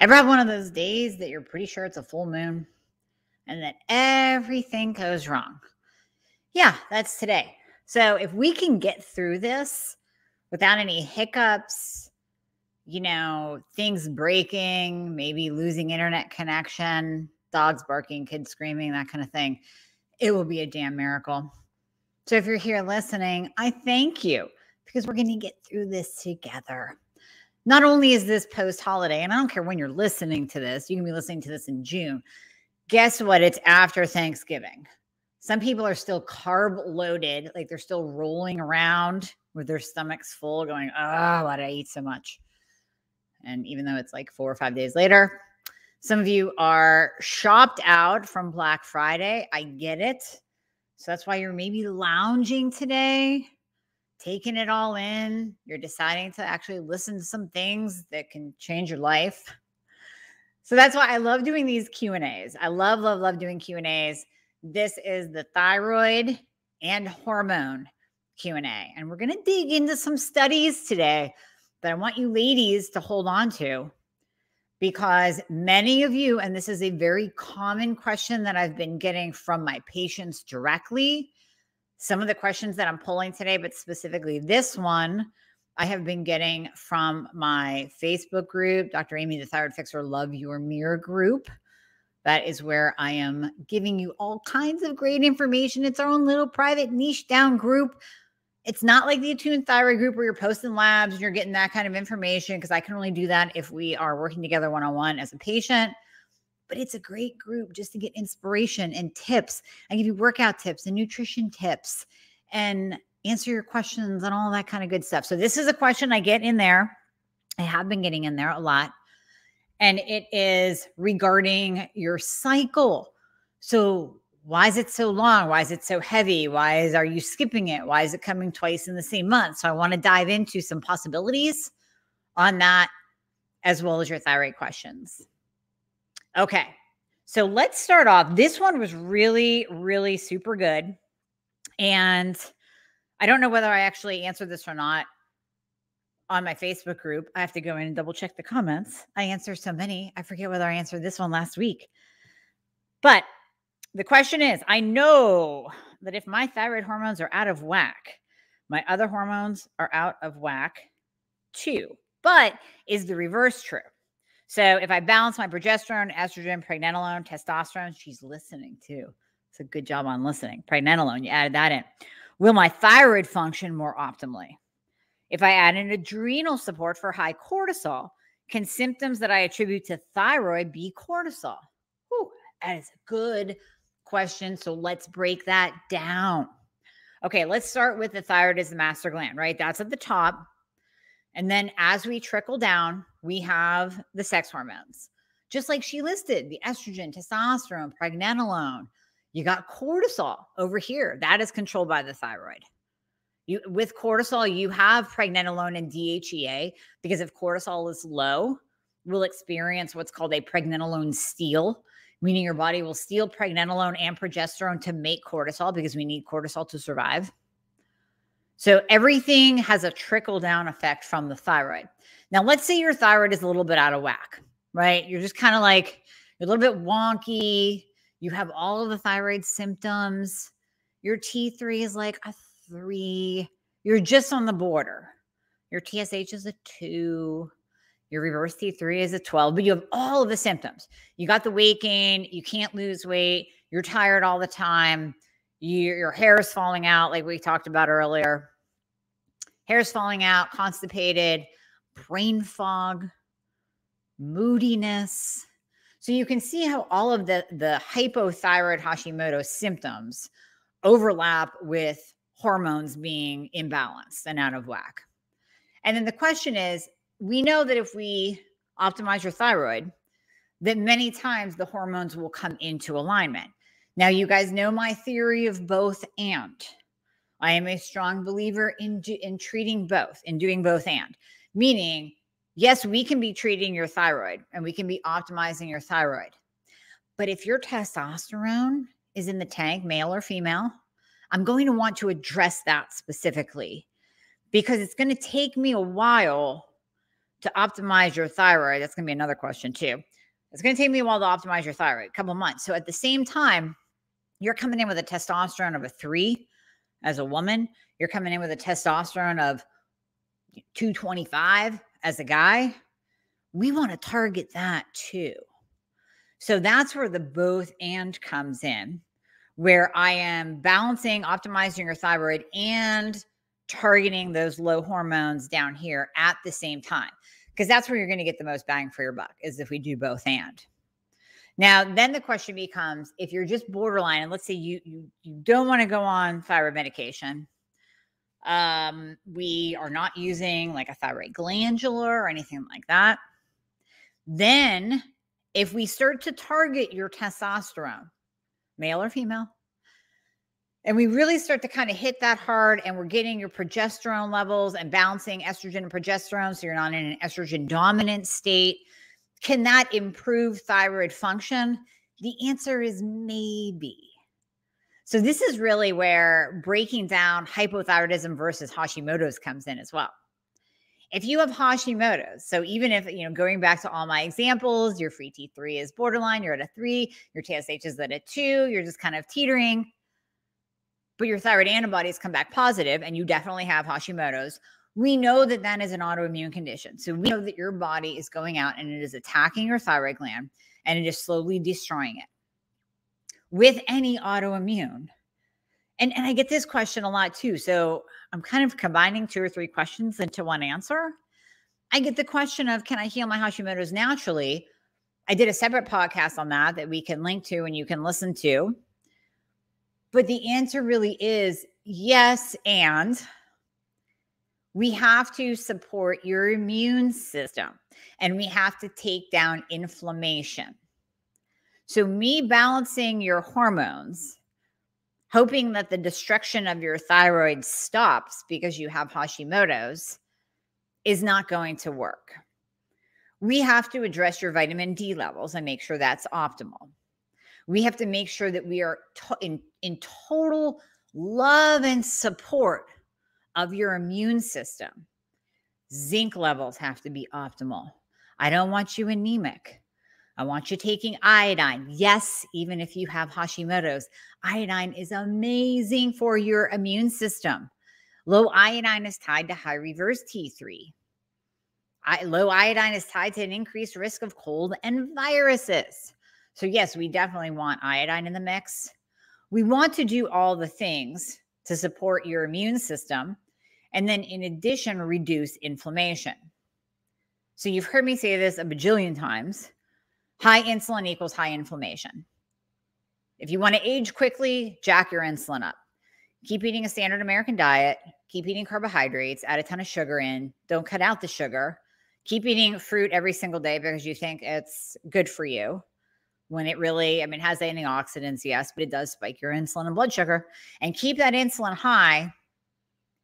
Ever have one of those days that you're pretty sure it's a full moon and that everything goes wrong? Yeah, that's today. So if we can get through this without any hiccups, you know, things breaking, maybe losing internet connection, dogs barking, kids screaming, that kind of thing, it will be a damn miracle. So if you're here listening, I thank you because we're going to get through this together not only is this post holiday, and I don't care when you're listening to this, you can be listening to this in June. Guess what? It's after Thanksgiving. Some people are still carb loaded, like they're still rolling around with their stomachs full, going, Oh, why did I eat so much? And even though it's like four or five days later, some of you are shopped out from Black Friday. I get it. So that's why you're maybe lounging today taking it all in. You're deciding to actually listen to some things that can change your life. So that's why I love doing these Q&As. I love love love doing Q&As. This is the thyroid and hormone Q&A. And we're going to dig into some studies today that I want you ladies to hold on to because many of you and this is a very common question that I've been getting from my patients directly some of the questions that I'm pulling today, but specifically this one, I have been getting from my Facebook group, Dr. Amie, the Thyroid Fixer Love Your Mirror group. That is where I am giving you all kinds of great information. It's our own little private niche down group. It's not like the Attuned Thyroid group where you're posting labs and you're getting that kind of information because I can only do that if we are working together one on one as a patient but it's a great group just to get inspiration and tips. I give you workout tips and nutrition tips and answer your questions and all that kind of good stuff. So, this is a question I get in there. I have been getting in there a lot. And it is regarding your cycle. So, why is it so long? Why is it so heavy? Why is are you skipping it? Why is it coming twice in the same month? So I want to dive into some possibilities on that as well as your thyroid questions. Okay. So let's start off. This one was really, really super good. And I don't know whether I actually answered this or not on my Facebook group. I have to go in and double check the comments. I answer so many. I forget whether I answered this one last week. But the question is I know that if my thyroid hormones are out of whack, my other hormones are out of whack too. But is the reverse true? So if I balance my progesterone, estrogen, pregnenolone, testosterone, she's listening too. It's a good job on listening. Pregnenolone, you added that in. Will my thyroid function more optimally? If I add an adrenal support for high cortisol, can symptoms that I attribute to thyroid be cortisol? Whew, that is a good question. So let's break that down. Okay, let's start with the thyroid as the master gland, right? That's at the top. And then as we trickle down, we have the sex hormones, just like she listed the estrogen, testosterone, pregnenolone. You got cortisol over here. That is controlled by the thyroid. You, with cortisol, you have pregnenolone and DHEA because if cortisol is low, we'll experience what's called a pregnenolone steal, meaning your body will steal pregnenolone and progesterone to make cortisol because we need cortisol to survive. So everything has a trickle down effect from the thyroid. Now, let's say your thyroid is a little bit out of whack, right? You're just kind of like a little bit wonky. You have all of the thyroid symptoms. Your T3 is like a three. You're just on the border. Your TSH is a two. Your reverse T3 is a 12, but you have all of the symptoms. You got the weight gain. You can't lose weight. You're tired all the time your, your hair is falling out, like we talked about earlier. Hair's falling out, constipated, brain fog, moodiness. So you can see how all of the, the hypothyroid Hashimoto symptoms overlap with hormones being imbalanced and out of whack. And then the question is we know that if we optimize your thyroid, that many times the hormones will come into alignment. Now, you guys know my theory of both and. I am a strong believer in, in treating both, in doing both and, meaning, yes, we can be treating your thyroid and we can be optimizing your thyroid. But if your testosterone is in the tank, male or female, I'm going to want to address that specifically because it's going to take me a while to optimize your thyroid, that's going to be another question too. It's going to take me a while to optimize your thyroid, a couple months. So at the same time, you're coming in with a testosterone of a three as a woman. You're coming in with a testosterone of 225 as a guy. We want to target that too. So that's where the both and comes in, where I am balancing, optimizing your thyroid and targeting those low hormones down here at the same time. Because that's where you're going to get the most bang for your buck, is if we do both and. Now, then the question becomes if you're just borderline, and let's say you you, you don't want to go on thyroid medication, um, we are not using like a thyroid glandular or anything like that. Then, if we start to target your testosterone, male or female, and we really start to kind of hit that hard and we're getting your progesterone levels and balancing estrogen and progesterone so you're not in an estrogen dominant state can that improve thyroid function? The answer is maybe. So, this is really where breaking down hypothyroidism versus Hashimoto's comes in as well. If you have Hashimoto's, so even if, you know, going back to all my examples, your free T3 is borderline, you're at a three, your TSH is at a two, you're just kind of teetering, but your thyroid antibodies come back positive and you definitely have Hashimoto's, we know that that is an autoimmune condition. So we know that your body is going out and it is attacking your thyroid gland and it is slowly destroying it. With any autoimmune, and, and I get this question a lot too. So I'm kind of combining two or three questions into one answer. I get the question of can I heal my Hashimoto's naturally? I did a separate podcast on that that we can link to and you can listen to. But the answer really is yes, and we have to support your immune system and we have to take down inflammation. So, me balancing your hormones, hoping that the destruction of your thyroid stops because you have Hashimoto's, is not going to work. We have to address your vitamin D levels and make sure that's optimal. We have to make sure that we are to- in, in total love and support of your immune system. Zinc levels have to be optimal. I don't want you anemic. I want you taking iodine. Yes, even if you have Hashimoto's, iodine is amazing for your immune system. Low iodine is tied to high reverse T3. I, low iodine is tied to an increased risk of cold and viruses. So, yes, we definitely want iodine in the mix. We want to do all the things to support your immune system and then, in addition, reduce inflammation. So, you've heard me say this a bajillion times high insulin equals high inflammation. If you want to age quickly, jack your insulin up. Keep eating a standard American diet, keep eating carbohydrates, add a ton of sugar in, don't cut out the sugar. Keep eating fruit every single day because you think it's good for you when it really, I mean, has antioxidants, yes, but it does spike your insulin and blood sugar. And keep that insulin high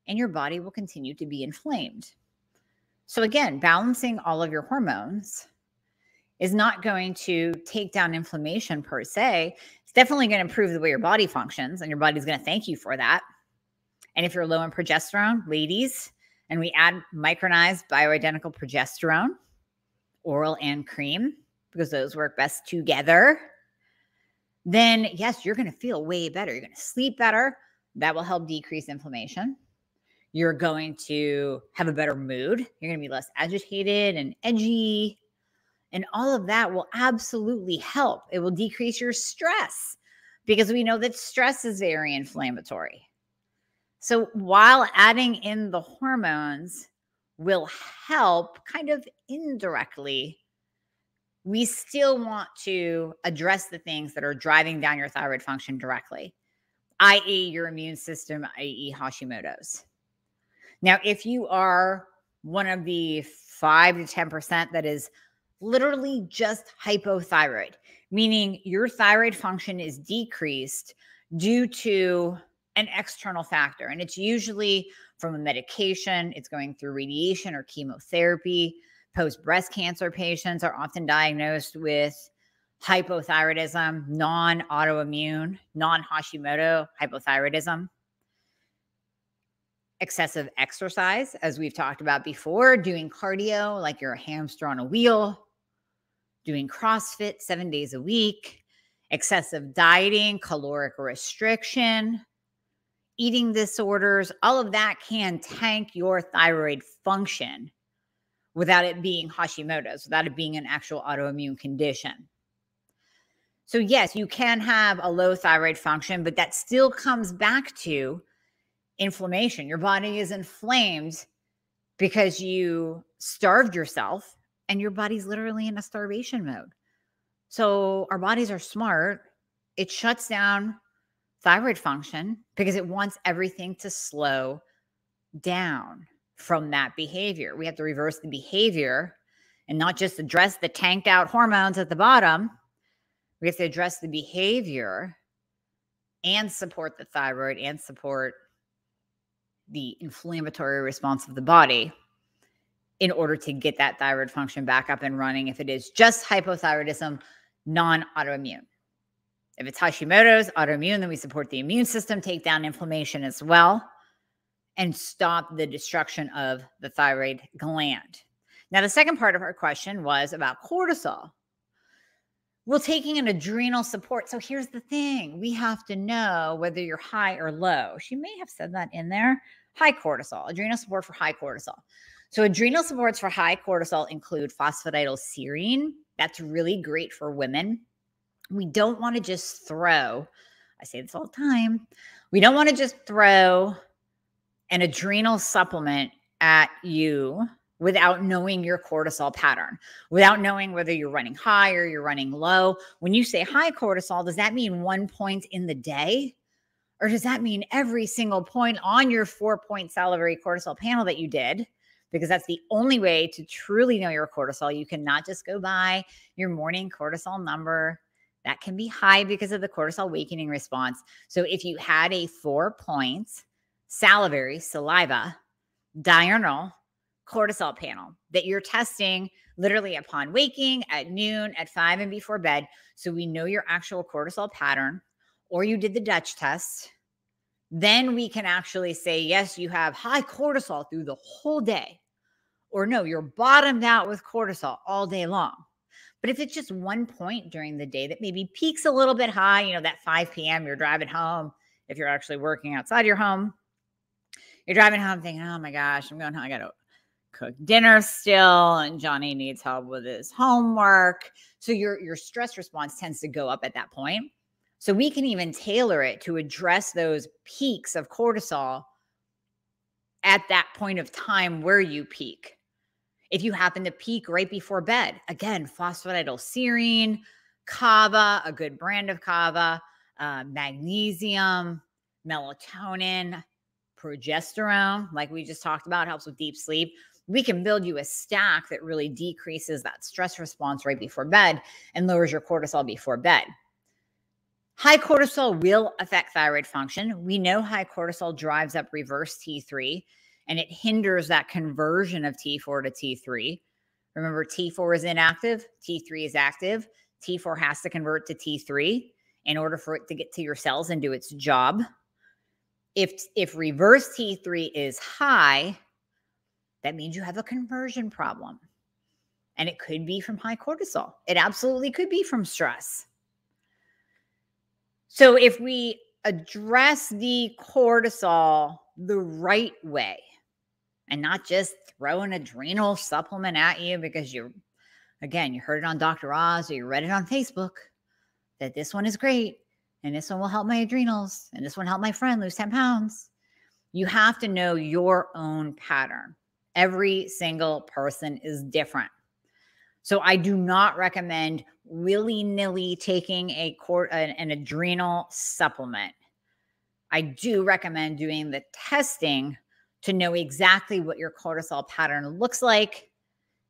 and your body will continue to be inflamed. So, again, balancing all of your hormones is not going to take down inflammation per se. It's definitely going to improve the way your body functions, and your body's going to thank you for that. And if you're low in progesterone, ladies, and we add micronized bioidentical progesterone, oral and cream, because those work best together, then yes, you're going to feel way better. You're going to sleep better. That will help decrease inflammation. You're going to have a better mood. You're going to be less agitated and edgy. And all of that will absolutely help. It will decrease your stress because we know that stress is very inflammatory. So while adding in the hormones will help kind of indirectly, we still want to address the things that are driving down your thyroid function directly, i.e., your immune system, i.e., Hashimoto's. Now, if you are one of the five to 10% that is literally just hypothyroid, meaning your thyroid function is decreased due to an external factor. And it's usually from a medication, it's going through radiation or chemotherapy. Post breast cancer patients are often diagnosed with hypothyroidism, non autoimmune, non Hashimoto hypothyroidism. excessive exercise, as we've talked about before, doing cardio like you're a hamster on a wheel, doing CrossFit seven days a week, excessive dieting, caloric restriction, eating disorders, all of that can tank your thyroid function without it being Hashimoto's, without it being an actual autoimmune condition. So, yes, you can have a low thyroid function, but that still comes back to inflammation. Your body is inflamed because you starved yourself and your body's literally in a starvation mode. So, our bodies are smart. It shuts down thyroid function because it wants everything to slow down from that behavior. We have to reverse the behavior and not just address the tanked out hormones at the bottom. We have to address the behavior and support the thyroid and support the inflammatory response of the body in order to get that thyroid function back up and running if it is just hypothyroidism, non autoimmune. If it's Hashimoto's autoimmune, then we support the immune system, take down inflammation as well, and stop the destruction of the thyroid gland. Now, the second part of our question was about cortisol. Well, taking an adrenal support. So here's the thing we have to know whether you're high or low. She may have said that in there. High cortisol, adrenal support for high cortisol. So, adrenal supports for high cortisol include phosphatidylserine. That's really great for women we don't want to just throw, I say this all the time, we don't want to just throw an adrenal supplement at you without knowing your cortisol pattern, without knowing whether you're running high or you're running low. When you say high cortisol, does that mean one point in the day? Or does that mean every single point on your four point salivary cortisol panel that you did? Because that's the only way to truly know your cortisol. You cannot just go by your morning cortisol number that can be high because of the cortisol awakening response. So if you had a four points salivary, saliva, diurnal cortisol panel that you're testing literally upon waking at noon, at five, and before bed. So we know your actual cortisol pattern, or you did the Dutch test. Then we can actually say, yes, you have high cortisol through the whole day, or no, you're bottomed out with cortisol all day long. But if it's just one point during the day that maybe peaks a little bit high, you know, that 5 p.m., you're driving home, if you're actually working outside your home, you're driving home thinking, oh my gosh, I'm going home. I got to cook dinner still. And Johnny needs help with his homework. So your, your stress response tends to go up at that point. So we can even tailor it to address those peaks of cortisol at that point of time where you peak. If you happen to peak right before bed, again, phosphatidylserine, kava, a good brand of kava, uh, magnesium, melatonin, progesterone, like we just talked about, helps with deep sleep. We can build you a stack that really decreases that stress response right before bed and lowers your cortisol before bed. High cortisol will affect thyroid function. We know high cortisol drives up reverse T3 and it hinders that conversion of T4 to T3. Remember, T4 is inactive, T3 is active. T4 has to convert to T3 in order for it to get to your cells and do its job. If if reverse T3 is high, that means you have a conversion problem. And it could be from high cortisol. It absolutely could be from stress. So if we address the cortisol the right way, and not just throw an adrenal supplement at you because you, again, you heard it on Dr. Oz or you read it on Facebook that this one is great and this one will help my adrenals and this one help my friend lose 10 pounds. You have to know your own pattern. Every single person is different. So I do not recommend willy-nilly taking a cord, an, an adrenal supplement. I do recommend doing the testing to know exactly what your cortisol pattern looks like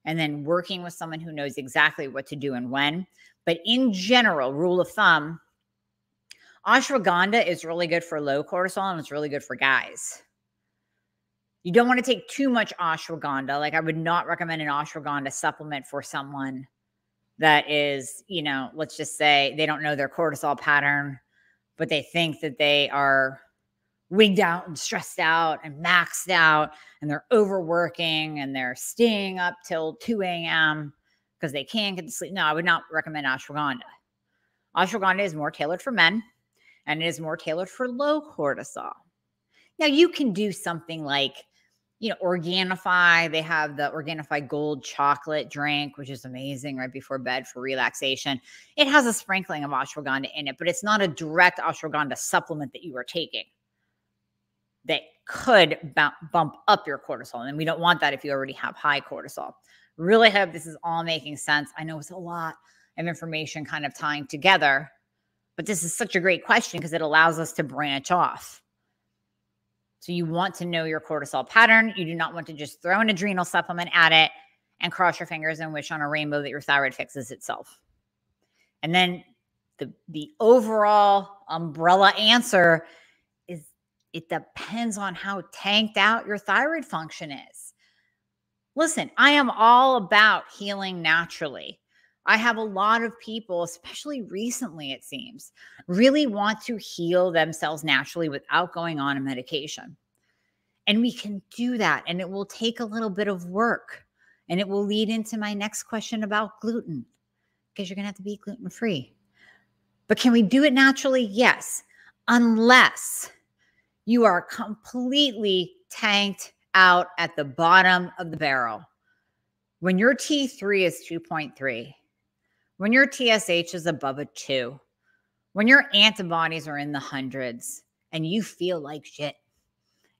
and then working with someone who knows exactly what to do and when. But in general, rule of thumb, ashwagandha is really good for low cortisol and it's really good for guys. You don't want to take too much ashwagandha. Like I would not recommend an ashwagandha supplement for someone that is, you know, let's just say they don't know their cortisol pattern, but they think that they are wigged out and stressed out and maxed out and they're overworking and they're staying up till 2 a.m. because they can't get to sleep. No, I would not recommend ashwagandha. Ashwagandha is more tailored for men and it is more tailored for low cortisol. Now, you can do something like, you know, Organifi. They have the Organifi Gold chocolate drink, which is amazing right before bed for relaxation. It has a sprinkling of ashwagandha in it, but it's not a direct ashwagandha supplement that you are taking that could bump up your cortisol. And we don't want that if you already have high cortisol. Really hope this is all making sense. I know it's a lot of information kind of tying together, but this is such a great question because it allows us to branch off. So you want to know your cortisol pattern. You do not want to just throw an adrenal supplement at it and cross your fingers and wish on a rainbow that your thyroid fixes itself. And then the the overall umbrella answer it depends on how tanked out your thyroid function is. Listen, I am all about healing naturally. I have a lot of people, especially recently, it seems, really want to heal themselves naturally without going on a medication. And we can do that. And it will take a little bit of work. And it will lead into my next question about gluten, because you're going to have to be gluten free. But can we do it naturally? Yes, unless you are completely tanked out at the bottom of the barrel. When your T3 is 2.3, when your TSH is above a two, when your antibodies are in the hundreds and you feel like shit,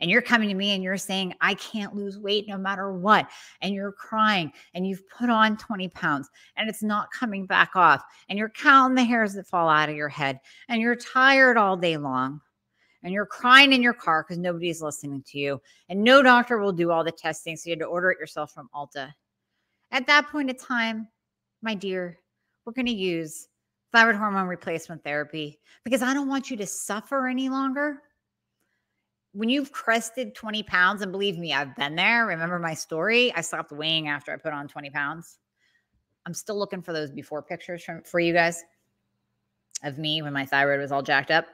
and you're coming to me and you're saying, I can't lose weight no matter what, and you're crying and you've put on 20 pounds and it's not coming back off, and you're counting the hairs that fall out of your head, and you're tired all day long, and you're crying in your car because nobody's listening to you, and no doctor will do all the testing, so you had to order it yourself from Ulta. At that point in time, my dear, we're going to use thyroid hormone replacement therapy because I don't want you to suffer any longer. When you've crested 20 pounds, and believe me, I've been there. Remember my story? I stopped weighing after I put on 20 pounds. I'm still looking for those before pictures from, for you guys of me when my thyroid was all jacked up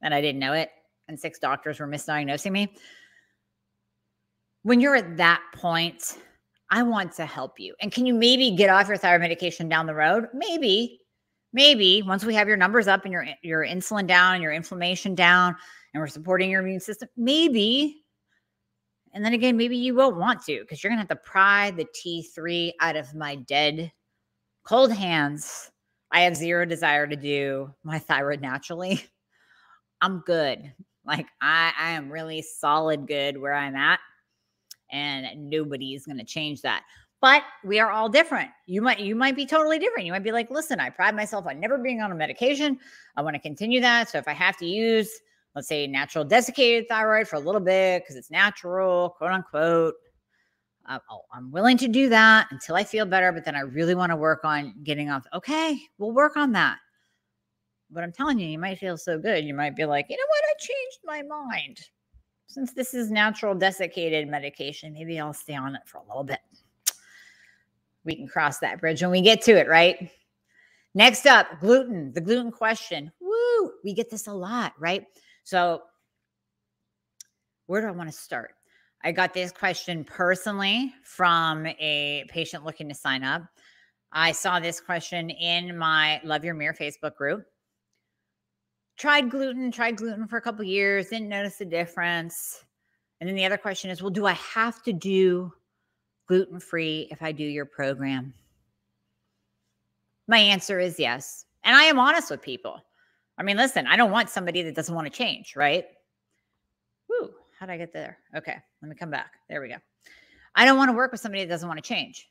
and I didn't know it. And six doctors were misdiagnosing me. When you're at that point, I want to help you. And can you maybe get off your thyroid medication down the road? Maybe, maybe once we have your numbers up and your your insulin down and your inflammation down and we're supporting your immune system, maybe. And then again, maybe you won't want to because you're gonna have to pry the T3 out of my dead cold hands. I have zero desire to do my thyroid naturally. I'm good. Like I, I am really solid good where I'm at and nobody is going to change that. But we are all different. You might you might be totally different. You might be like listen i pride myself on never being on a medication. I want to continue that. So if i have to use let's say natural desiccated thyroid for a little bit because it's natural quote unquote oh, i'm willing to do that until i feel better but then i really want to work on getting off. Okay we'll work on that but i'm telling you you might feel so good you might be like you know what i changed my mind since this is natural desiccated medication, maybe I'll stay on it for a little bit. We can cross that bridge when we get to it, right? Next up, gluten, the gluten question. Woo, we get this a lot, right? So, where do I want to start? I got this question personally from a patient looking to sign up. I saw this question in my Love Your Mirror Facebook group tried gluten, tried gluten for a couple years, didn't notice the difference. And then the other question is, well, do I have to do gluten free if I do your program? My answer is yes. And I am honest with people. I mean, listen, I don't want somebody that doesn't want to change, right? Woo, how did I get there? Okay, let me come back. There we go. I don't want to work with somebody that doesn't want to change.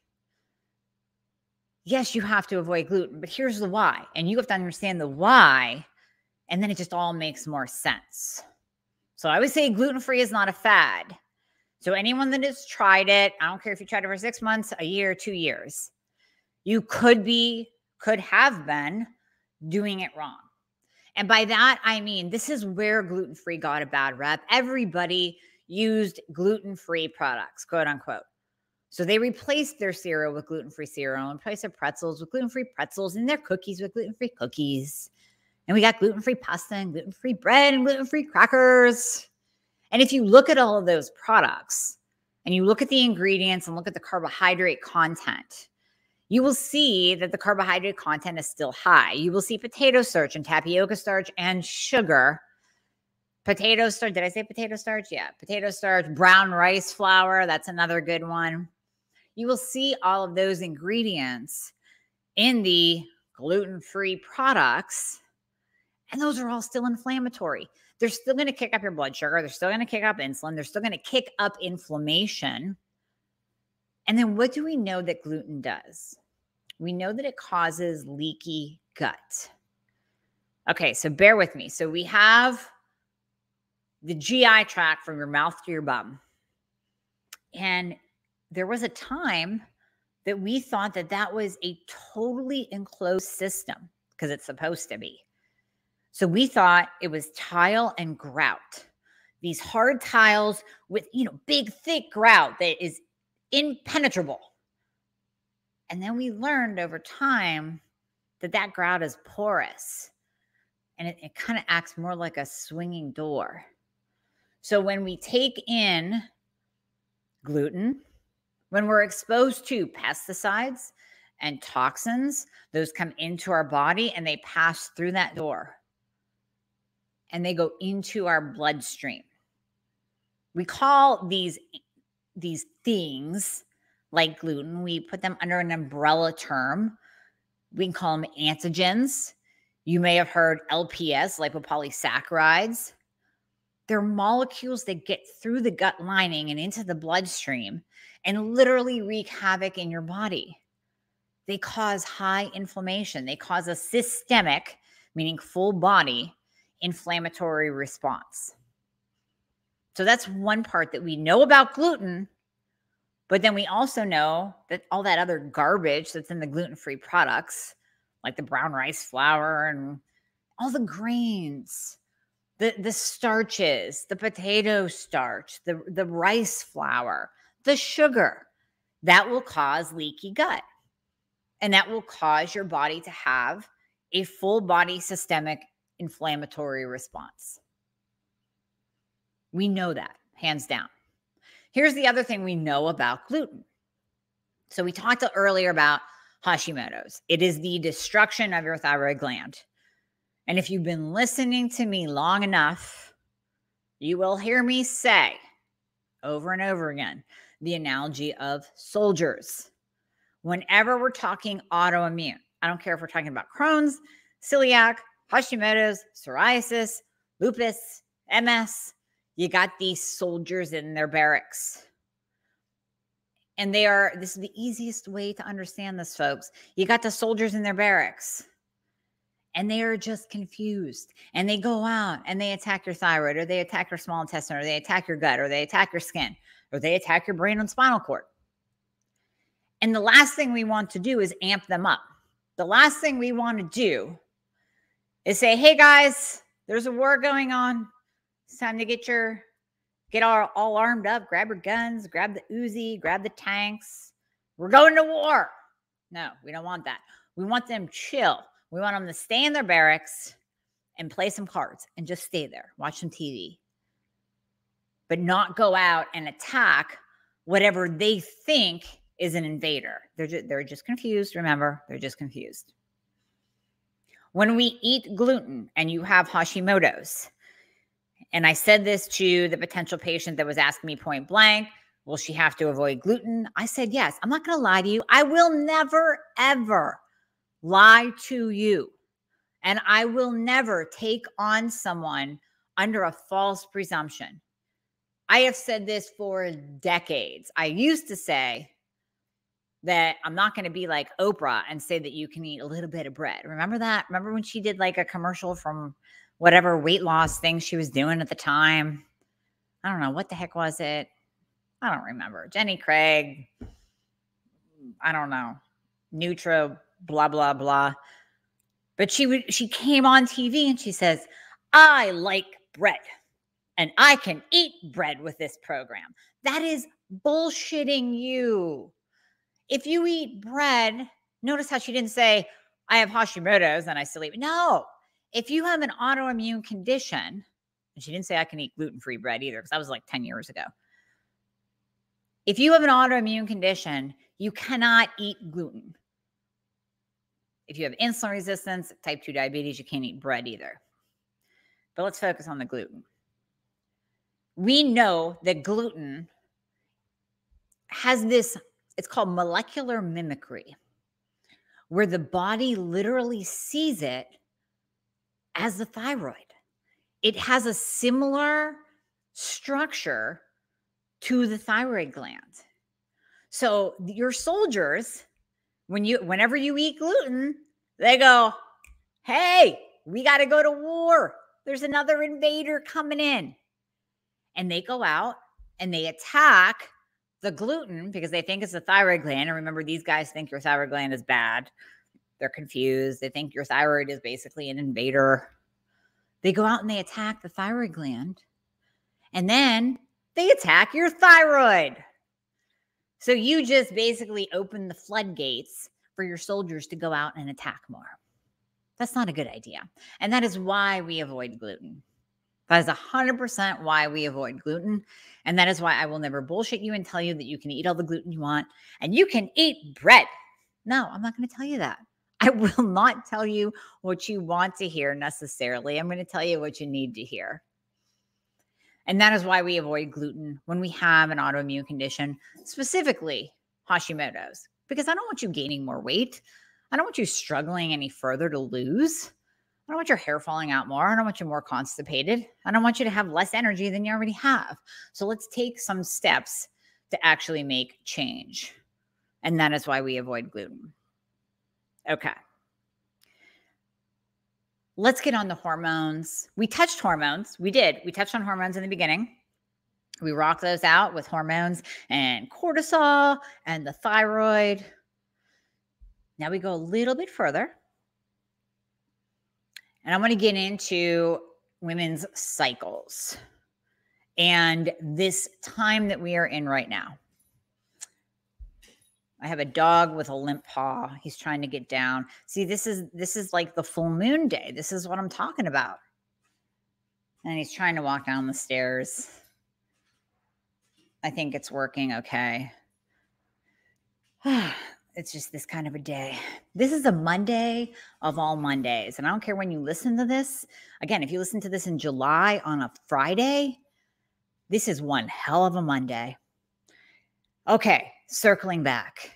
Yes, you have to avoid gluten, but here's the why. And you have to understand the why and then it just all makes more sense. So I would say gluten free is not a fad. So anyone that has tried it, I don't care if you tried it for six months, a year, two years, you could be, could have been doing it wrong. And by that, I mean, this is where gluten free got a bad rep. Everybody used gluten free products, quote unquote. So they replaced their cereal with gluten free cereal and replaced their pretzels with gluten free pretzels and their cookies with gluten free cookies. And we got gluten free pasta and gluten free bread and gluten free crackers. And if you look at all of those products and you look at the ingredients and look at the carbohydrate content, you will see that the carbohydrate content is still high. You will see potato starch and tapioca starch and sugar. Potato starch, did I say potato starch? Yeah, potato starch, brown rice flour, that's another good one. You will see all of those ingredients in the gluten free products, and those are all still inflammatory. They're still going to kick up your blood sugar, they're still going to kick up insulin, they're still going to kick up inflammation. And then what do we know that gluten does? We know that it causes leaky gut. Okay, so bear with me. So we have the GI tract from your mouth to your bum. And there was a time that we thought that that was a totally enclosed system because it's supposed to be. So we thought it was tile and grout. These hard tiles with, you know, big thick grout that is impenetrable. And then we learned over time that that grout is porous and it, it kind of acts more like a swinging door. So when we take in gluten, when we're exposed to pesticides and toxins, those come into our body and they pass through that door and they go into our bloodstream. We call these these things like gluten, we put them under an umbrella term. We can call them antigens. You may have heard LPS, lipopolysaccharides. They're molecules that get through the gut lining and into the bloodstream and literally wreak havoc in your body. They cause high inflammation. They cause a systemic, meaning full body, inflammatory response. So that's one part that we know about gluten but then we also know that all that other garbage that's in the gluten free products, like the brown rice flour and all the grains, the, the starches, the potato starch, the, the rice flour, the sugar, that will cause leaky gut. And that will cause your body to have a full body systemic inflammatory response. We know that hands down. Here's the other thing we know about gluten. So we talked earlier about Hashimoto's. It is the destruction of your thyroid gland. And if you've been listening to me long enough, you will hear me say over and over again the analogy of soldiers. Whenever we're talking autoimmune, I don't care if we're talking about Crohn's, celiac, Hashimoto's, psoriasis, lupus, MS, you got these soldiers in their barracks. And they are, this is the easiest way to understand this, folks. You got the soldiers in their barracks and they are just confused and they go out and they attack your thyroid or they attack your small intestine or they attack your gut or they attack your skin or they attack your brain and spinal cord. And the last thing we want to do is amp them up. The last thing we want to do is say, hey guys, there's a war going on. It's time to get your get all, all armed up, grab your guns, grab the Uzi, grab the tanks. We're going to war. No, we don't want that. We want them chill. We want them to stay in their barracks and play some cards and just stay there, watch some TV, but not go out and attack whatever they think is an invader. They're just, they're just confused. Remember, they're just confused. When we eat gluten and you have Hashimoto's, and I said this to the potential patient that was asking me point blank, will she have to avoid gluten? I said, yes. I'm not going to lie to you. I will never, ever lie to you. And I will never take on someone under a false presumption. I have said this for decades. I used to say that I'm not going to be like Oprah and say that you can eat a little bit of bread. Remember that? Remember when she did like a commercial from whatever weight loss thing she was doing at the time. I don't know. What the heck was it? I don't remember. Jenny Craig. I don't know. Nutra, blah, blah, blah. But she would she came on TV and she says, I like bread and I can eat bread with this program. That is bullshitting you. If you eat bread, notice how she didn't say, I have Hashimoto's and I still eat. No, if you have an autoimmune condition And she didn't say I can eat gluten free bread either, because that was like 10 years ago. If you have an autoimmune condition, you cannot eat gluten. If you have insulin resistance, type 2 diabetes, you can't eat bread either. But let's focus on the gluten. We know that gluten has this, it's called molecular mimicry, where the body literally sees it as the thyroid. It has a similar structure to the thyroid gland. So your soldiers, when you whenever you eat gluten, they go, "Hey, we got to go to war. There's another invader coming in." And they go out and they attack the gluten because they think it's the thyroid gland. And remember, these guys think your thyroid gland is bad. They're confused. They think your thyroid is basically an invader. They go out and they attack the thyroid gland. And then they attack your thyroid. So you just basically open the floodgates for your soldiers to go out and attack more. That's not a good idea. And that is why we avoid gluten. That is 100% why we avoid gluten. And that is why I will never bullshit you and tell you that you can eat all the gluten you want and you can eat bread. No, I'm not going to tell you that. I will not tell you what you want to hear necessarily. I'm going to tell you what you need to hear. And that is why we avoid gluten when we have an autoimmune condition, specifically Hashimoto's, because I don't want you gaining more weight. I don't want you struggling any further to lose. I don't want your hair falling out more. I don't want you more constipated. I don't want you to have less energy than you already have. So let's take some steps to actually make change. And that is why we avoid gluten. Okay. Let's get on the hormones. We touched hormones. We did. We touched on hormones in the beginning. We rock those out with hormones and cortisol and the thyroid. Now we go a little bit further and I want to get into women's cycles and this time that we are in right now. I have a dog with a limp paw. He's trying to get down. See, this is this is like the full moon day. This is what I'm talking about. And he's trying to walk down the stairs. I think it's working okay. it's just this kind of a day. This is a Monday of all Mondays. And I don't care when you listen to this. Again, if you listen to this in July on a Friday, this is one hell of a Monday. Okay, circling back.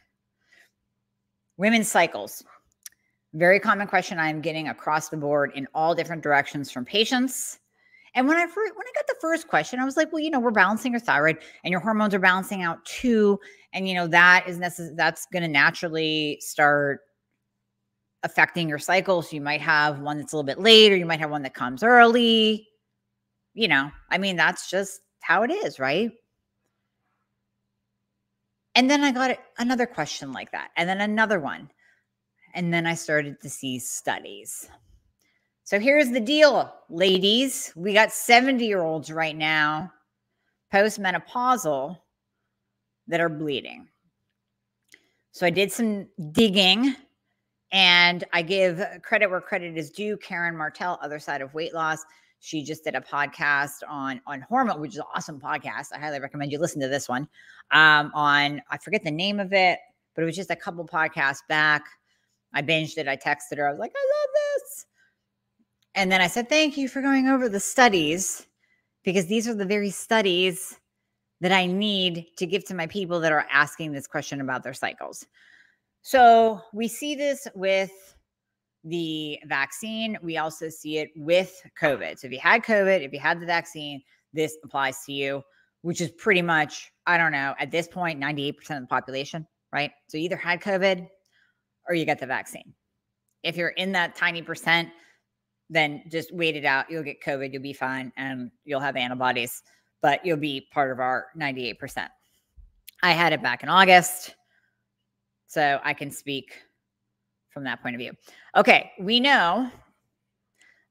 Women's cycles. Very common question I'm getting across the board in all different directions from patients. And when I first, when I got the first question, I was like, well, you know, we're balancing your thyroid and your hormones are balancing out too and you know that is necessary that's going to naturally start affecting your cycle so you might have one that's a little bit late or you might have one that comes early. You know i mean that's just how it is right? And then i got another question like that and then another one and then i started to see studies so here's the deal ladies we got 70 year olds right now postmenopausal that are bleeding. So I did some digging and I give credit where credit is due. Karen Martel, Other Side of Weight Loss. She just did a podcast on on hormone, which is an awesome podcast. I highly recommend you listen to this one. Um, on I forget the name of it, but it was just a couple podcasts back. I binged it. I texted her. I was like, I love this. And then I said, thank you for going over the studies because these are the very studies that I need to give to my people that are asking this question about their cycles. So we see this with the vaccine. We also see it with COVID. So if you had COVID, if you had the vaccine, this applies to you, which is pretty much, I don't know, at this point, 98% of the population, right? So you either had COVID or you got the vaccine. If you're in that tiny percent, then just wait it out. You'll get COVID, you'll be fine, and you'll have antibodies but you'll be part of our 98%. I had it back in August, so I can speak from that point of view. Okay, we know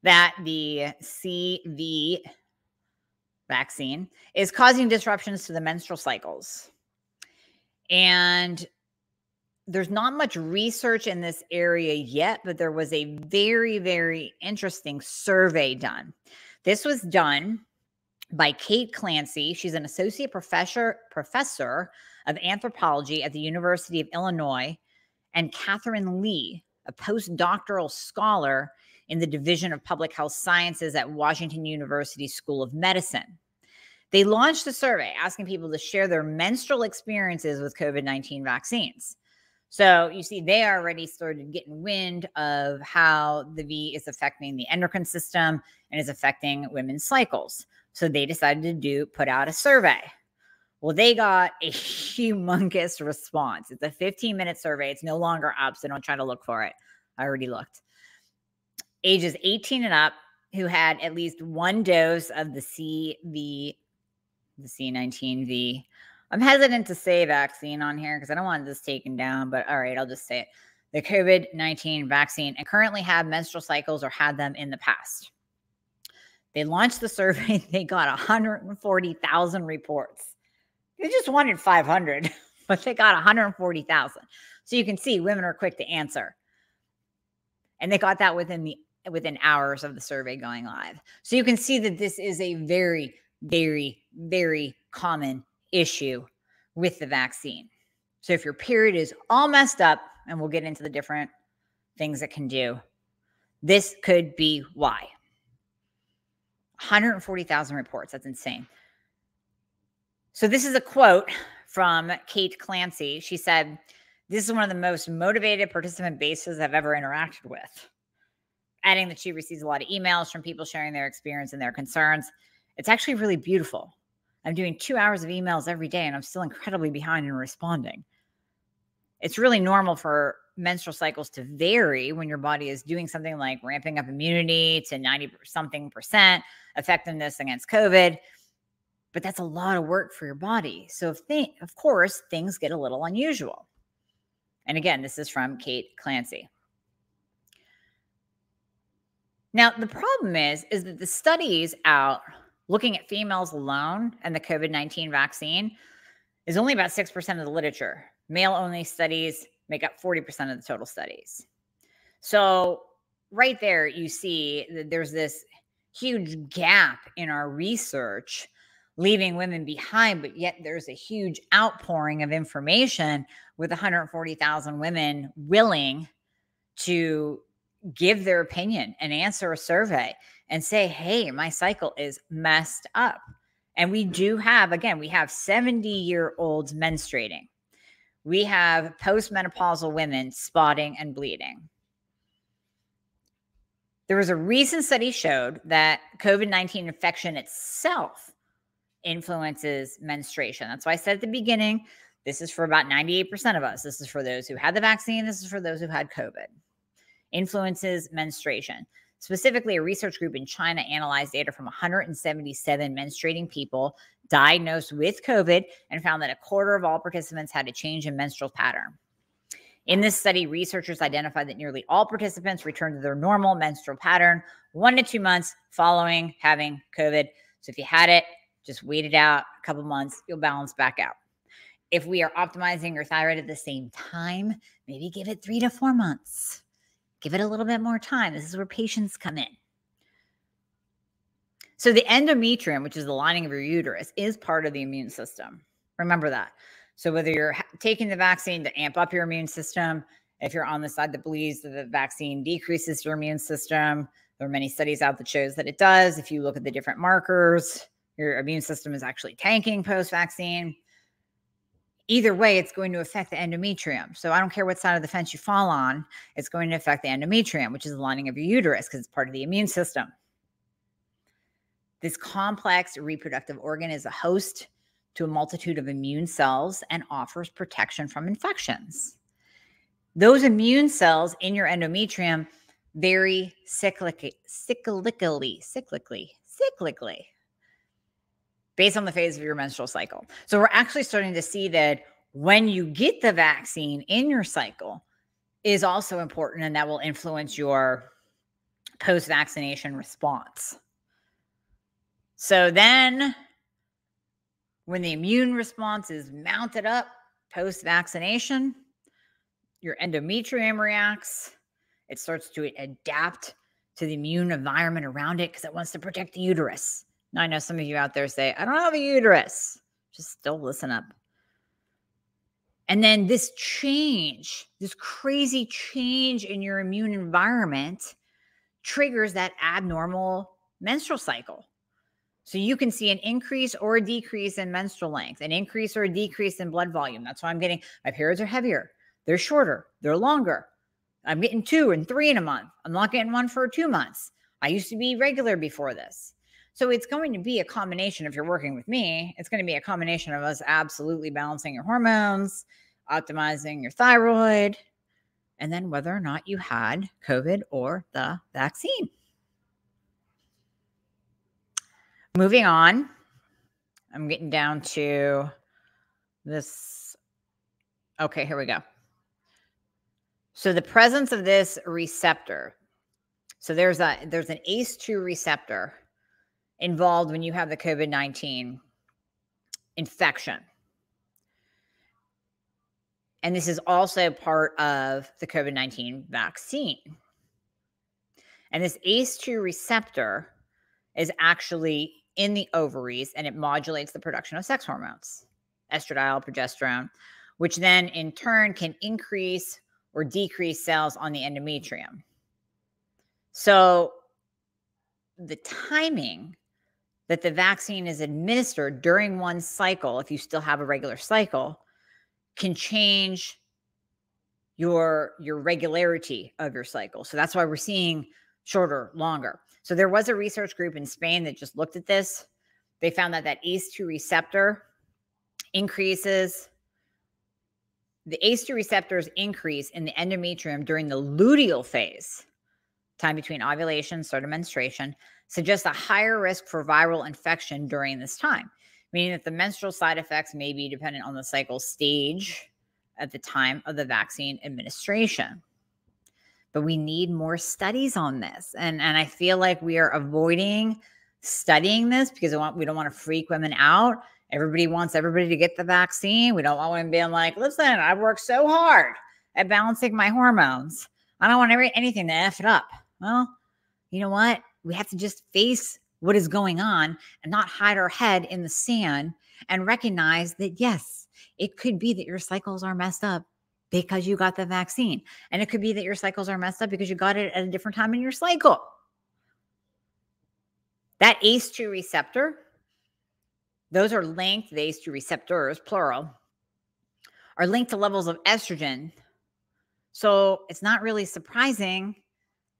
that the CV vaccine is causing disruptions to the menstrual cycles. And there's not much research in this area yet, but there was a very, very interesting survey done. This was done by Kate Clancy. She's an associate professor professor of anthropology at the University of Illinois, and Katharine Lee, a postdoctoral scholar in the Division of Public Health Sciences at Washington University School of Medicine. They launched a survey asking people to share their menstrual experiences with COVID 19 vaccines. So you see, they already started getting wind of how the V is affecting the endocrine system and is affecting women's cycles. So they decided to do put out a survey. Well, they got a humongous response. It's a 15 minute survey. It's no longer up, so don't try to look for it. I already looked. Ages 18 and up who had at least one dose of the CV, the C19V I'm hesitant to say vaccine on here because I don't want this taken down, but all right, I'll just say it. The COVID 19 vaccine and currently have menstrual cycles or had them in the past. They launched the survey, they got 140,000 reports. They just wanted 500, but they got 140,000. So you can see women are quick to answer. And they got that within the within hours of the survey going live. So you can see that this is a very very very common issue with the vaccine. So if your period is all messed up, and we'll get into the different things it can do, this could be why. 140,000 reports. That's insane. So this is a quote from Kate Clancy. She said, This is one of the most motivated participant bases I've ever interacted with. Adding that she receives a lot of emails from people sharing their experience and their concerns. It's actually really beautiful. I'm doing two hours of emails every day and I'm still incredibly behind in responding. It's really normal for menstrual cycles to vary when your body is doing something like ramping up immunity to 90 something percent effectiveness against COVID. But that's a lot of work for your body. So, if of course, things get a little unusual. And again, this is from Kate Clancy. Now, the problem is, is that the studies out looking at females alone and the COVID 19 vaccine is only about 6% of the literature. Male only studies make up 40% of the total studies. So, right there, you see that there's this huge gap in our research, leaving women behind, but yet there's a huge outpouring of information with 140,000 women willing to give their opinion and answer a survey and say, hey, my cycle is messed up. And we do have, again, we have 70 year olds menstruating. We have postmenopausal women spotting and bleeding. There was a recent study showed that COVID 19 infection itself influences menstruation. That's why I said at the beginning, this is for about 98% of us. This is for those who had the vaccine. This is for those who had COVID. Influences menstruation. Specifically, a research group in China analyzed data from 177 menstruating people diagnosed with COVID and found that a quarter of all participants had a change in menstrual pattern. In this study, researchers identified that nearly all participants returned to their normal menstrual pattern one to two months following having COVID. So if you had it, just wait it out a couple months, you'll balance back out. If we are optimizing your thyroid at the same time, maybe give it three to four months. Give it a little bit more time. This is where patients come in. So, the endometrium, which is the lining of your uterus, is part of the immune system. Remember that. So, whether you're taking the vaccine to amp up your immune system, if you're on the side that believes that the vaccine decreases your immune system, there are many studies out that shows that it does. If you look at the different markers, your immune system is actually tanking post vaccine either way, it's going to affect the endometrium. So I don't care what side of the fence you fall on, it's going to affect the endometrium, which is the lining of your uterus because it's part of the immune system. This complex reproductive organ is a host to a multitude of immune cells and offers protection from infections. Those immune cells in your endometrium vary cyclically, cyclically, cyclically, cyclically based on the phase of your menstrual cycle. So we're actually starting to see that when you get the vaccine in your cycle is also important and that will influence your post vaccination response. So then when the immune response is mounted up post vaccination, your endometrium reacts. It starts to adapt to the immune environment around it because it wants to protect the uterus. Now, I know some of you out there say, I don't have a uterus. Just still listen up. And then this change, this crazy change in your immune environment triggers that abnormal menstrual cycle. So you can see an increase or a decrease in menstrual length, an increase or a decrease in blood volume. That's why I'm getting my periods are heavier, they're shorter, they're longer. I'm getting two and three in a month. I'm not getting one for two months. I used to be regular before this. So it's going to be a combination. If you're working with me, it's going to be a combination of us absolutely balancing your hormones, optimizing your thyroid, and then whether or not you had COVID or the vaccine. Moving on, I'm getting down to this. Okay, here we go. So the presence of this receptor. So there's a there's an ACE2 receptor involved when you have the COVID-19 infection. And this is also part of the COVID 19 vaccine. And this ACE2 receptor is actually in the ovaries and it modulates the production of sex hormones, estradiol, progesterone, which then in turn can increase or decrease cells on the endometrium. So the timing that the vaccine is administered during one cycle, if you still have a regular cycle, can change your your regularity of your cycle. So that's why we're seeing shorter, longer. So there was a research group in Spain that just looked at this. They found that that ACE2 receptor increases the ACE2 receptors increase in the endometrium during the luteal phase, time between ovulation, start of menstruation, suggests a higher risk for viral infection during this time meaning that the menstrual side effects may be dependent on the cycle stage at the time of the vaccine administration. But we need more studies on this. And, and I feel like we are avoiding studying this because we, want, we don't want to freak women out. Everybody wants everybody to get the vaccine. We don't want women being like, listen, I've worked so hard at balancing my hormones. I don't want every, anything to F it up. Well, you know what? We have to just face what is going on and not hide our head in the sand and recognize that, yes, it could be that your cycles are messed up because you got the vaccine. And it could be that your cycles are messed up because you got it at a different time in your cycle. That ACE2 receptor, those are linked, the ACE2 receptors, plural, are linked to levels of estrogen. So it's not really surprising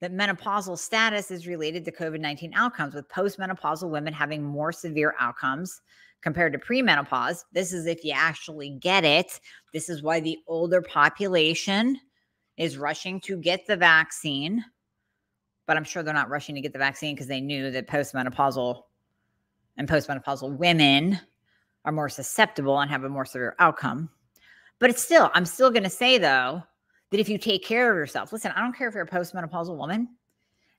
that menopausal status is related to COVID 19 outcomes, with postmenopausal women having more severe outcomes compared to premenopause. This is if you actually get it. This is why the older population is rushing to get the vaccine. But I'm sure they're not rushing to get the vaccine because they knew that postmenopausal and postmenopausal women are more susceptible and have a more severe outcome. But it's still, I'm still going to say though, that if you take care of yourself, listen, I don't care if you're a postmenopausal woman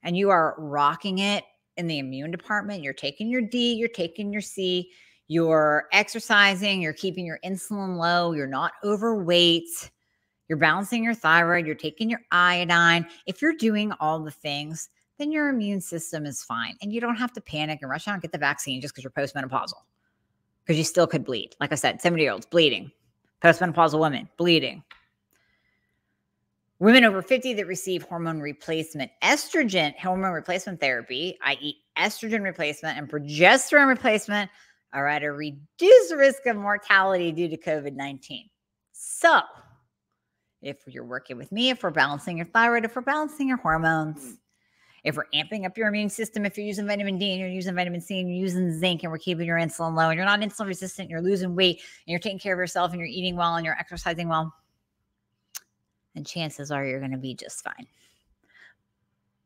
and you are rocking it in the immune department, you're taking your D, you're taking your C, you're exercising, you're keeping your insulin low, you're not overweight, you're balancing your thyroid, you're taking your iodine. If you're doing all the things, then your immune system is fine. And you don't have to panic and rush out and get the vaccine just because you're postmenopausal. Because you still could bleed. Like I said, 70 year olds bleeding, postmenopausal women bleeding, Women over 50 that receive hormone replacement, estrogen hormone replacement therapy, i.e., estrogen replacement and progesterone replacement, are at a reduced risk of mortality due to COVID 19. So, if you're working with me, if we're balancing your thyroid, if we're balancing your hormones, mm. if we're amping up your immune system, if you're using vitamin D and you're using vitamin C and you're using zinc and we're keeping your insulin low and you're not insulin resistant, you're losing weight and you're taking care of yourself and you're eating well and you're exercising well, and chances are you're going to be just fine.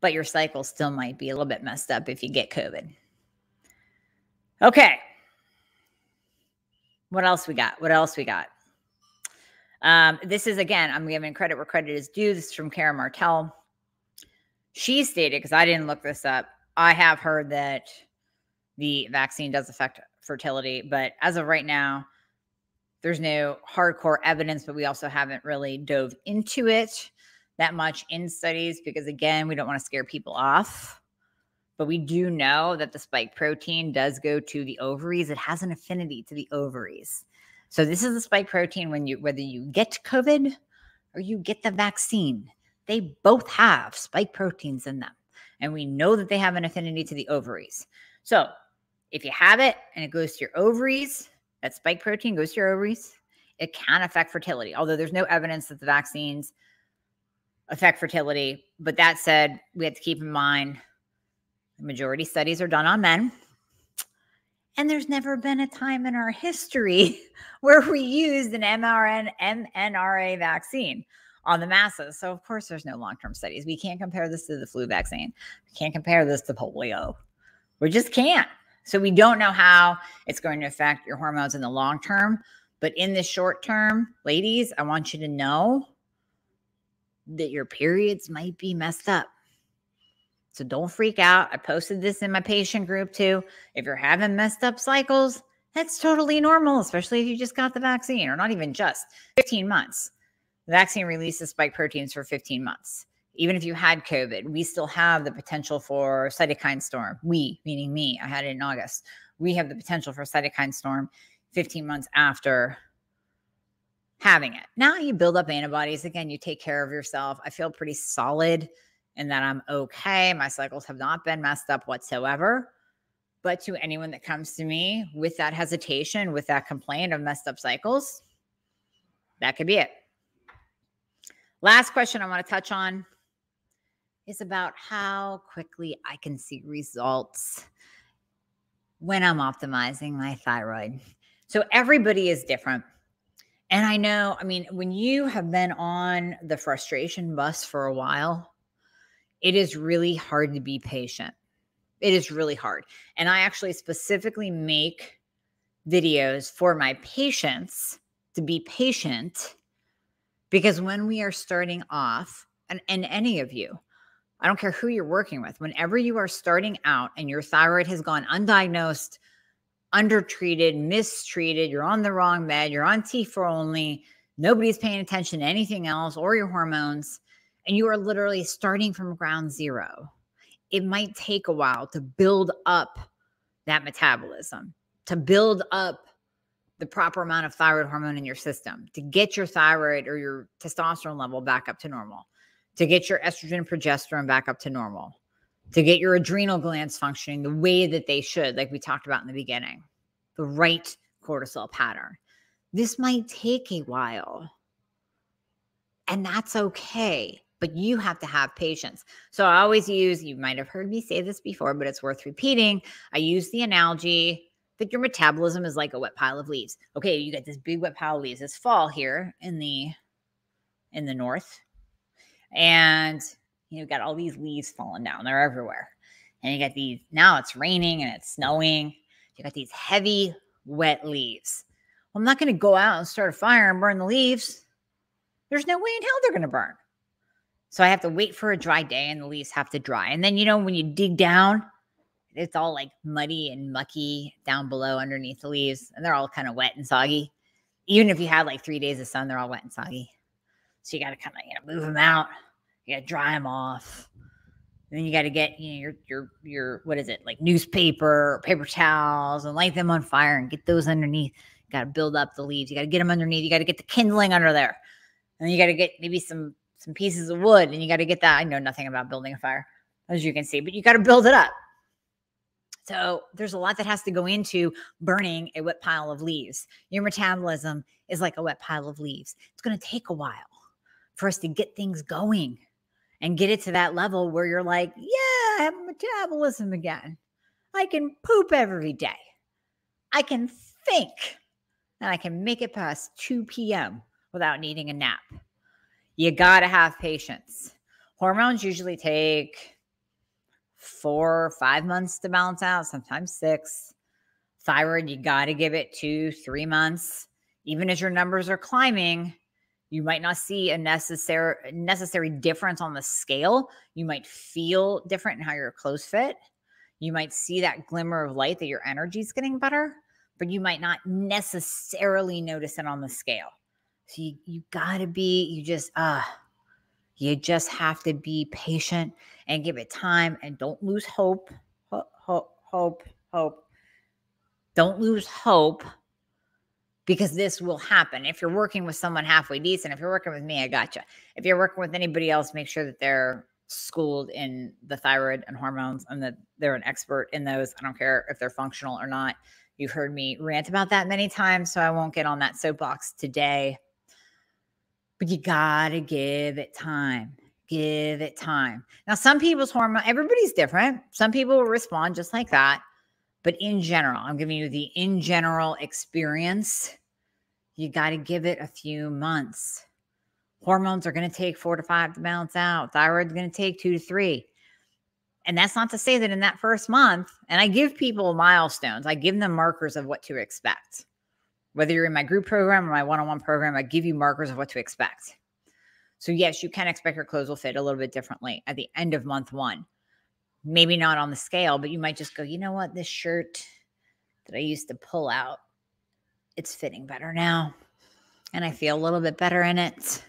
But your cycle still might be a little bit messed up if you get COVID. Okay. What else we got? What else we got? Um, this is again, I'm giving credit where credit is due. This is from Karen Martel. She stated, because I didn't look this up, I have heard that the vaccine does affect fertility, but as of right now, there's no hardcore evidence, but we also haven't really dove into it. that much in studies because, again, we don't want to scare people off. But we do know that the spike protein does go to the ovaries. It has an affinity to the ovaries. So this is the spike protein when you whether you get COVID or you get the vaccine, they both have spike proteins in them. And we know that they have an affinity to the ovaries. So if you have it and it goes to your ovaries, that spike protein goes to your ovaries, it can affect fertility. Although there's no evidence that the vaccines affect fertility. But that said, we have to keep in mind the majority studies are done on men. And there's never been a time in our history where we used an mRNA, mNRA vaccine on the masses. So, of course, there's no long term studies. We can't compare this to the flu vaccine. We can't compare this to polio. We just can't. So, we don't know how it's going to affect your hormones in the long term. But in the short term, ladies, I want you to know that your periods might be messed up. So don't freak out. I posted this in my patient group too. If you're having messed up cycles, that's totally normal, especially if you just got the vaccine or not even just 15 months. The vaccine releases spike proteins for 15 months. Even if you had COVID, we still have the potential for cytokine storm. We, meaning me, I had it in August. We have the potential for cytokine storm 15 months after having it. Now you build up antibodies. Again, you take care of yourself. I feel pretty solid and that I'm okay. My cycles have not been messed up whatsoever. But to anyone that comes to me with that hesitation, with that complaint of messed up cycles, that could be it. Last question I want to touch on is about how quickly I can see results when I'm optimizing my thyroid. So everybody is different. And I know, I mean, when you have been on the frustration bus for a while, it is really hard to be patient. It is really hard. And I actually specifically make videos for my patients to be patient because when we are starting off, and, and any of you, I don't care who you're working with, whenever you are starting out and your thyroid has gone undiagnosed, undertreated, mistreated, you're on the wrong med, you're on T4 only, nobody's paying attention to anything else or your hormones, and you are literally starting from ground zero, it might take a while to build up that metabolism, to build up the proper amount of thyroid hormone in your system, to get your thyroid or your testosterone level back up to normal, to get your estrogen progesterone back up to normal, to get your adrenal glands functioning the way that they should, like we talked about in the beginning, the right cortisol pattern. This might take a while. And that's okay but you have to have patience. So I always use, you might have heard me say this before, but it's worth repeating. I use the analogy that your metabolism is like a wet pile of leaves. Okay, you got this big wet pile of leaves. It's fall here in the in the north. And you know, got all these leaves falling down. They're everywhere. And you got these now it's raining and it's snowing. You got these heavy, wet leaves. Well, I'm not going to go out and start a fire and burn the leaves. There's no way in hell they're going to burn. So I have to wait for a dry day and the leaves have to dry. And then, you know, when you dig down, it's all like muddy and mucky down below underneath the leaves, and they're all kind of wet and soggy. Even if you had like three days of sun, they're all wet and soggy. So you got to kind of you know move them out. You got to dry them off. And then you got to get you know your your your what is it like newspaper, paper towels, and light them on fire and get those underneath. You got to build up the leaves. You got to get them underneath. You got to get the kindling under there, and you got to get maybe some some pieces of wood and you got to get that. I know nothing about building a fire, as you can see, but you got to build it up. So there's a lot that has to go into burning a wet pile of leaves. Your metabolism is like a wet pile of leaves. It's going to take a while for us to get things going and get it to that level where you're like, yeah, I have metabolism again. I can poop every day. I can think and I can make it past 2 p.m. without needing a nap you got to have patience. Hormones usually take four five months to balance out, sometimes six. Thyroid, you got to give it two, three months. Even as your numbers are climbing, you might not see a necessary necessary difference on the scale. You might feel different in how your clothes fit. You might see that glimmer of light that your energy is getting better, but you might not necessarily notice it on the scale. So you, you gotta be, you just, uh, You just have to be patient and give it time and don't lose hope. Hope, hope, hope, hope. Don't lose hope because this will happen. If you're working with someone halfway decent, if you're working with me, I got you. If you're working with anybody else, make sure that they're schooled in the thyroid and hormones and that they're an expert in those. I don't care if they're functional or not. You've heard me rant about that many times, so I won't get on that soapbox today. But you got to give it time. Give it time. Now, some people's hormone, everybody's different. Some people will respond just like that. But in general, I'm giving you the in general experience. You got to give it a few months. Hormones are going to take four to five to balance out. Thyroid's going to take two to three. And that's not to say that in that first month, and I give people milestones, I give them markers of what to expect. Whether you're in my group program or my one on one program, I give you markers of what to expect. So, yes, you can expect your clothes will fit a little bit differently at the end of month one maybe not on the scale, but you might just go, you know what, this shirt that I used to pull out, it's fitting better now. And I feel a little bit better in it.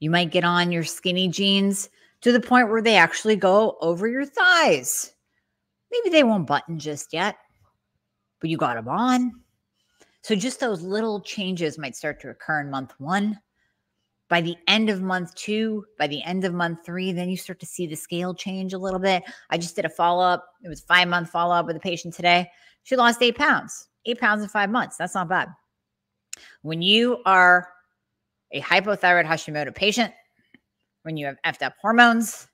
You might get on your skinny jeans to the point where they actually go over your thighs. Maybe they won't button just yet, but you got them on. So just those little changes might start to occur in month one by the end of month two, by the end of month three, then you start to see the scale change a little bit. I just did a follow up. It was five month follow up with a patient today. She lost eight pounds, eight pounds in five months. That's not bad. When you are a hypothyroid Hashimoto patient, when you have effed up hormones,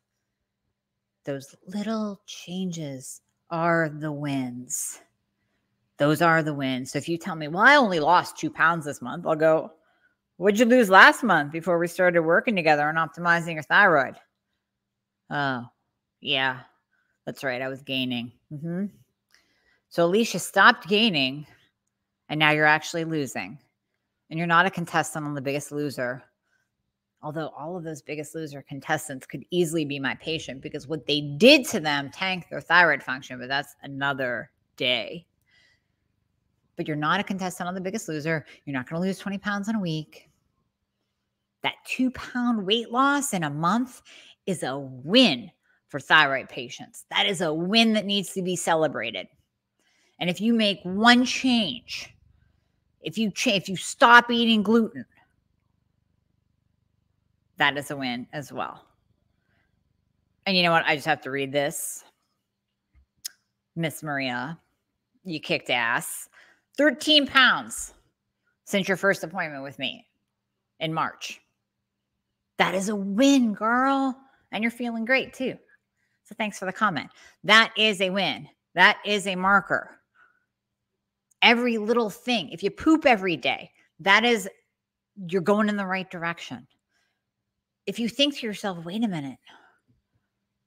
those little changes are the wins. Those are the wins. So if you tell me, well, I only lost two pounds this month, I'll go, What'd you lose last month before we started working together on optimizing your thyroid? Oh, yeah, that's right. I was gaining. Mm-hmm. So Alicia stopped gaining, and now you're actually losing. And you're not a contestant on The Biggest Loser. Although all of those Biggest Loser contestants could easily be my patient because what they did to them tanked their thyroid function, but that's another day but you're not a contestant on The Biggest Loser. You're not going to lose 20 pounds in a week. That two pound weight loss in a month is a win for thyroid patients. That is a win that needs to be celebrated. And if you make one change, if you cha- if you stop eating gluten, that is a win as well. And you know what? I just have to read this. Miss Maria, you kicked ass. 13 pounds since your first appointment with me in March. That is a win, girl. And you're feeling great too. So thanks for the comment. That is a win. That is a marker. Every little thing, if you poop every day, that is, you're going in the right direction. If you think to yourself, wait a minute,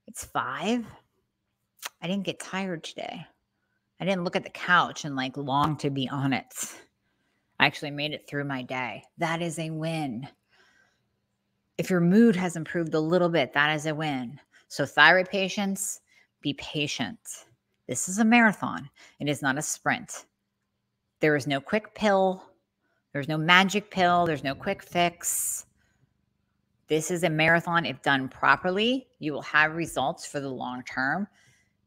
it's five. I didn't get tired today. I didn't look at the couch and like long to be on it. I actually made it through my day. That is a win. If your mood has improved a little bit, that is a win. So, thyroid patients, be patient. This is a marathon, it is not a sprint. There is no quick pill, there's no magic pill, there's no quick fix. This is a marathon. If done properly, you will have results for the long term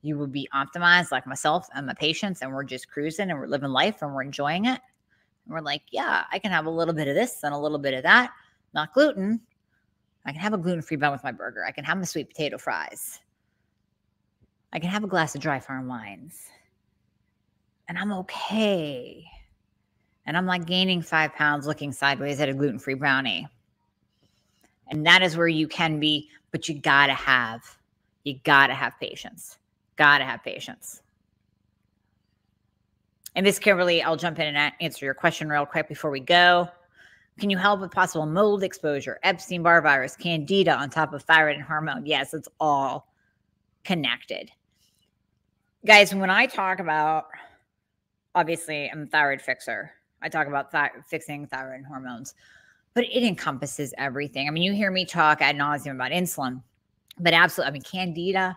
you will be optimized like myself and my patients and we're just cruising and we're living life and we're enjoying it and we're like yeah i can have a little bit of this and a little bit of that not gluten i can have a gluten-free bun with my burger. I can have my sweet potato fries. I can have a glass of dry farm wines. And i'm okay. And i'm like gaining five pounds looking sideways at a gluten-free brownie. And that is where you can be but you gotta have you gotta have patience. Gotta have patience. And this, Kimberly, I'll jump in and answer your question real quick before we go. Can you help with possible mold exposure, Epstein Barr virus, candida on top of thyroid and hormone? Yes, it's all connected. Guys, when I talk about, obviously, I'm a thyroid fixer. I talk about fixing thyroid and hormones, but it encompasses everything. I mean, you hear me talk ad nauseum about insulin, but absolutely, I mean, candida,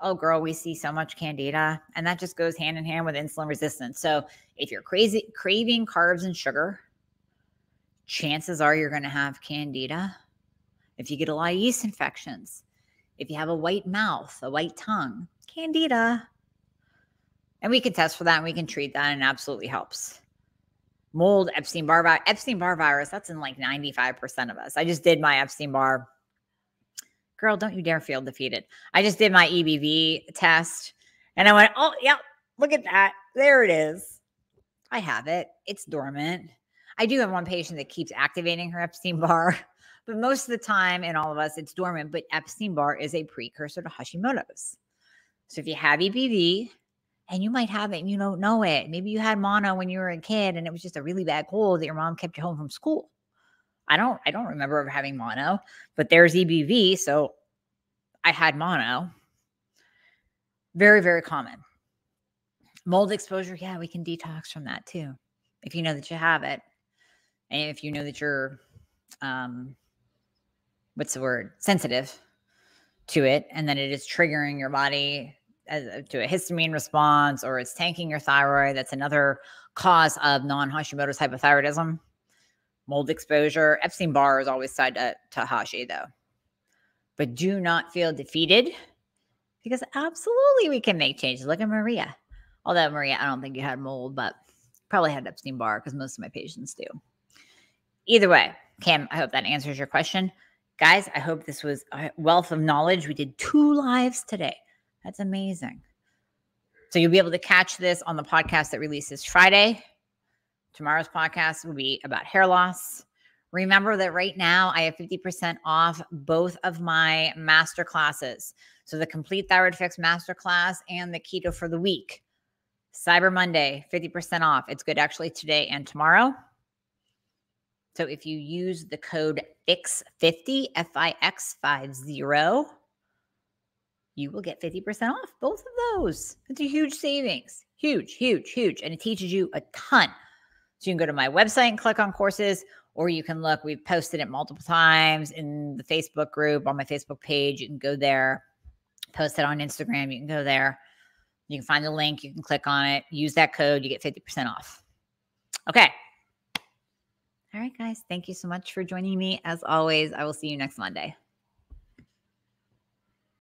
oh girl we see so much candida and that just goes hand in hand with insulin resistance so if you're crazy craving carbs and sugar chances are you're going to have candida if you get a lot of yeast infections, if you have a white mouth, a white tongue, candida. And we can test for that and we can treat that and it absolutely helps. Mold, Epstein Barr virus, Epstein Barr virus, that's in like 95% of us. I just did my Epstein Barr. Girl, don't you dare feel defeated. I just did my EBV test and I went, oh, yeah, look at that. There it is. I have it. It's dormant. I do have one patient that keeps activating her Epstein Barr, but most of the time in all of us, it's dormant. But Epstein Barr is a precursor to Hashimoto's. So if you have EBV and you might have it and you don't know it, maybe you had mono when you were a kid and it was just a really bad cold that your mom kept you home from school. I don't I don't remember ever having mono, but there's EBV, so I had mono. Very very common. Mold exposure, yeah, we can detox from that too. If you know that you have it and if you know that you're um what's the word? Sensitive to it and then it is triggering your body as to a histamine response or it's tanking your thyroid that's another cause of non-hashimoto's hypothyroidism. Mold exposure epstein-barr is always tied to, to hashi though. But do not feel defeated because absolutely we can make changes. Look at maria. Although maria i don't think you had mold but probably had epstein-barr because most of my patients do Either way, Cam, I hope that answers your question. Guys, I hope this was a wealth of knowledge. We did two lives today. That's amazing. So you'll be able to catch this on the podcast that releases Friday. Tomorrow's podcast will be about hair loss. Remember that right now I have 50% off both of my master classes. So the complete thyroid fix master class and the keto for the week. Cyber Monday, 50% off. It's good actually today and tomorrow. So if you use the code FIX50, F I X 50, you will get 50% off both of those. It's a huge savings. Huge, huge, huge. And it teaches you a ton. So you can go to my website and click on courses, or you can look, we've posted it multiple times in the Facebook group, on my Facebook page. You can go there, post it on Instagram. You can go there. You can find the link. You can click on it, use that code, you get 50% off. Okay. All right, guys. Thank you so much for joining me. As always, I will see you next Monday.